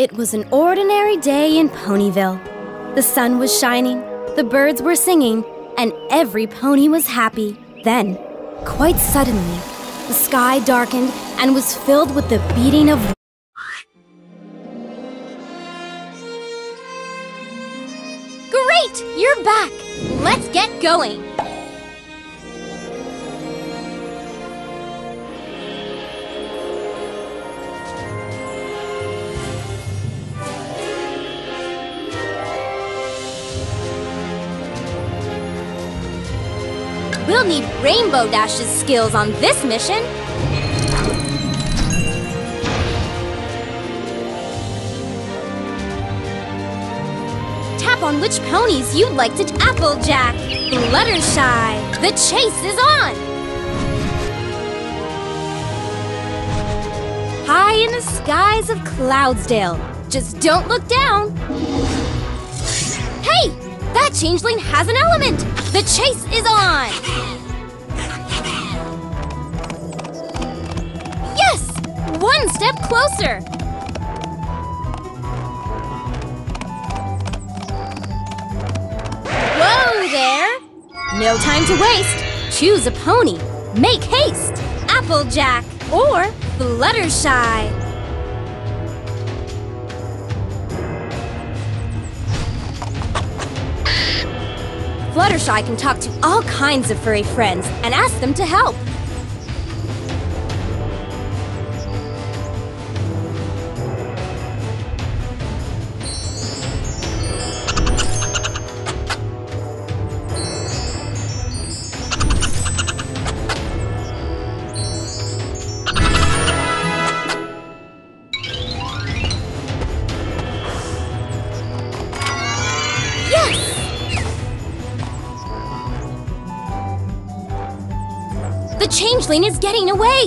It was an ordinary day in Ponyville. The sun was shining, the birds were singing, and every pony was happy. Then, quite suddenly, the sky darkened and was filled with the beating of Great! You're back! Let's get going! We'll need Rainbow Dash's skills on this mission. Tap on which ponies you'd like to Applejack, Fluttershy. The chase is on! High in the skies of Cloudsdale. Just don't look down. Hey! That changeling has an element! The chase is on! One step closer! Whoa there! No time to waste. Choose a pony. Make haste. Applejack or Fluttershy. Fluttershy can talk to all kinds of furry friends and ask them to help. Changeling is getting away!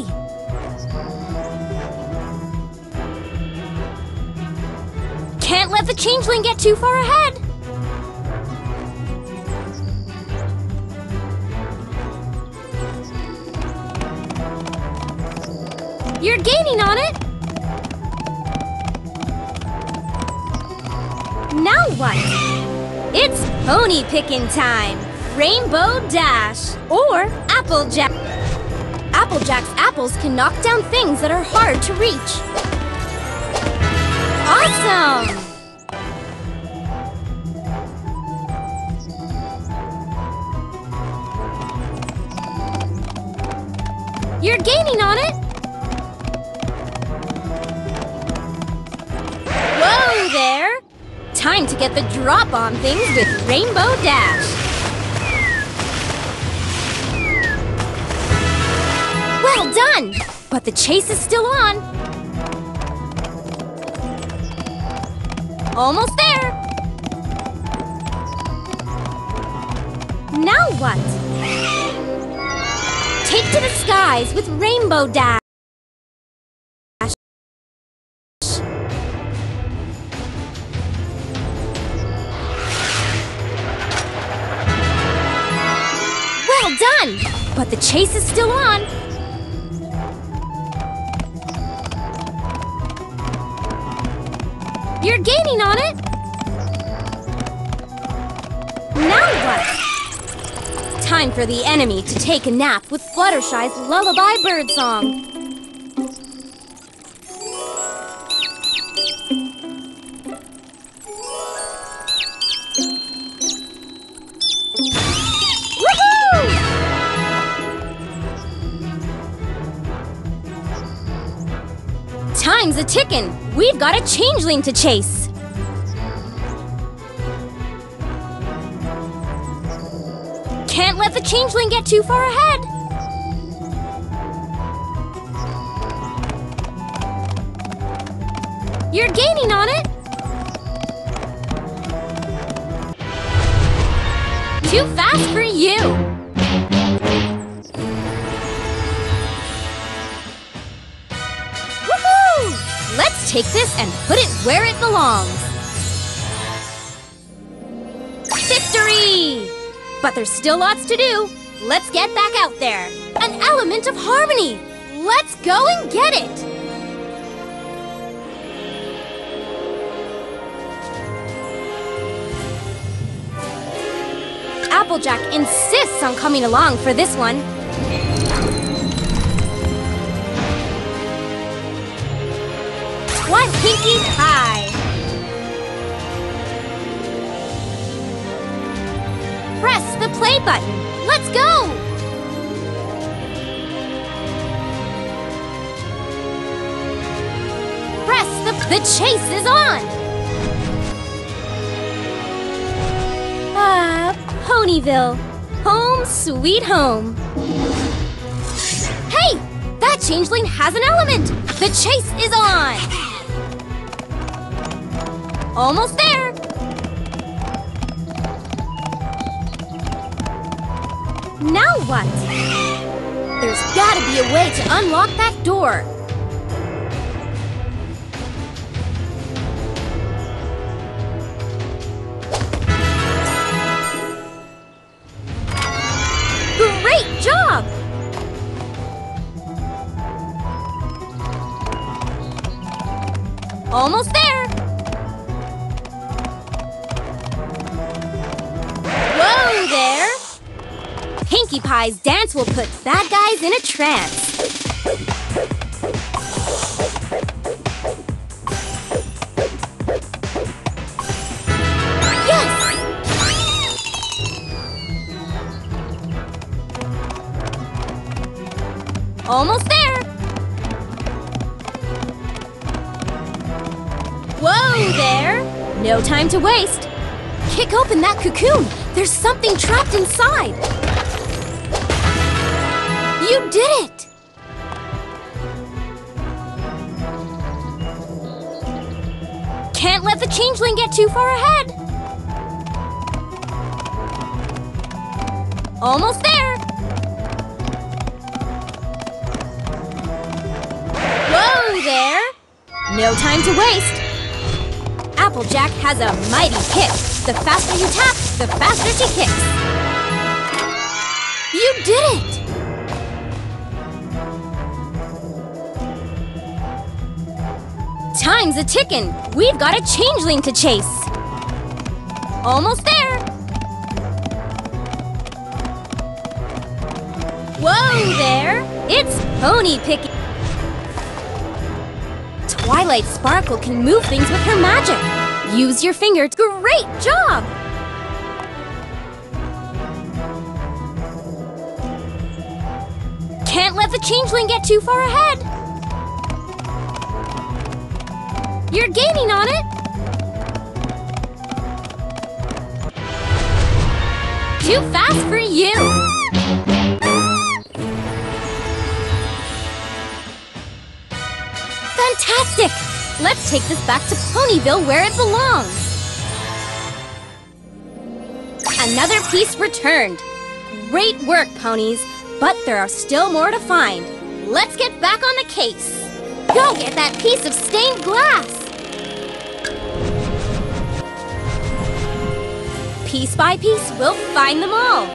Can't let the changeling get too far ahead! You're gaining on it! Now what? It's pony picking time! Rainbow Dash or Applejack. Applejack's apples can knock down things that are hard to reach. Awesome! You're gaining on it! Whoa there! Time to get the drop on things with Rainbow Dash. Done! But the chase is still on. Almost there. Now what? Take to the skies with Rainbow Dash. Well done! But the chase is still on. You're gaining on it! Now what? Time for the enemy to take a nap with Fluttershy's lullaby bird Time's a ticking. We've got a changeling to chase. Can't let the changeling get too far ahead. You're gaining on it. Too fast for you. take this and put it where it belongs. Victory! But there's still lots to do. Let's get back out there. An element of harmony. Let's go and get it. Applejack insists on coming along for this one. What Pinkie Pie? Press the play button. Let's go! Press the... The chase is on! Ah, Ponyville. Home sweet home. Hey! That changeling has an element! The chase is on! Almost there! Now what? There's gotta be a way to unlock that door. Great job! Almost there! Dance will put bad guys in a trance. Almost there! Whoa there! No time to waste. Kick open that cocoon. There's something trapped inside. You did it! Can't let the changeling get too far ahead. Almost there. Whoa there! No time to waste. Applejack has a mighty kick. The faster you tap, the faster she kicks. You did it! Time's a ticking. We've got a changeling to chase. Almost there. Whoa there! It's pony picking. Twilight Sparkle can move things with her magic. Use your finger. Great job! Can't let the changeling get too far ahead. You're gaining on it. Too fast for you. Fantastic! Let's take this back to Ponyville where it belongs. Another piece returned. Great work, ponies. But there are still more to find. Let's get back on the case. Go get that piece of stained glass. Piece by piece, we'll find them all.